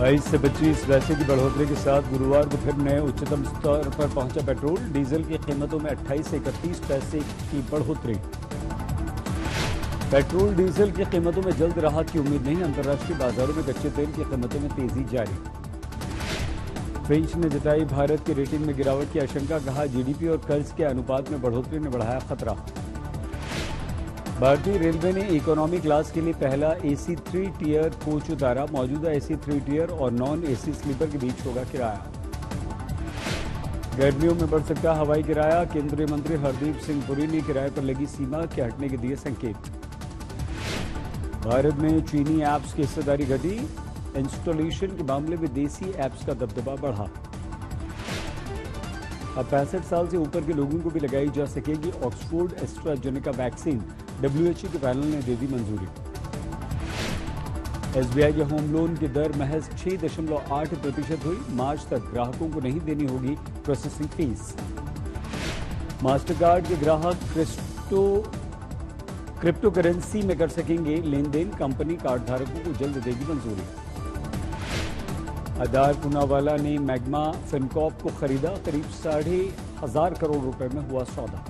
बाईस से पच्चीस पैसे की बढ़ोतरी के साथ गुरुवार को फिर नए उच्चतम स्तर पर पहुँचा पेट्रोल। डीजल की कीमतों में 28 से इकतीस पैसे की बढ़ोतरी। पेट्रोल, डीजल की कीमतों में जल्द राहत की उम्मीद नहीं, अंतर्राष्ट्रीय बाजारों में कच्चे तेल की कीमतों में तेज़ी जारी। फ्रेंच ने जताई, भारत की रेटिंग में गिरावट की आशंका, कहा, जीडीपी और कर्ज के अनुपात में बढ़ोतरी ने बढ़ाया खतरा। भारतीय रेलवे ने इकोनॉमी क्लास के लिए पहला एसी थ्री टीयर कोच उतारा। मौजूदा एसी थ्री टीयर और नॉन एसी स्लीपर के बीच होगा किराया। गर्मियों में बढ़ सकता हवाई किराया। केंद्रीय मंत्री हरदीप सिंह पुरी ने किराए पर लगी सीमा के हटने के दिए संकेत। भारत में चीनी ऐप्स की हिस्सेदारी घटी। इंस्टॉलेशन के मामले में देसी ऐप्स का दबदबा बढ़ा। अब पैंसठ साल से ऊपर के लोगों को भी लगाई जा सकेगी ऑक्सफोर्ड एस्ट्राजेनेका वैक्सीन। डब्ल्यूएचओ के पैनल ने दे दी मंजूरी। एसबीआई के होम लोन की दर महज 6.8 प्रतिशत हुई। मार्च तक ग्राहकों को नहीं देनी होगी प्रोसेसिंग फ़ीस मास्टरकार्ड के ग्राहक क्रिप्टो क्रिप्टो करेंसी में कर सकेंगे लेन देन कंपनी कार्ड धारकों को जल्द देगी मंजूरी। अदार पुनावाला ने मैग्मा फिनकॉप को खरीदा, करीब साढ़े हज़ार करोड़ रुपए में हुआ सौदा।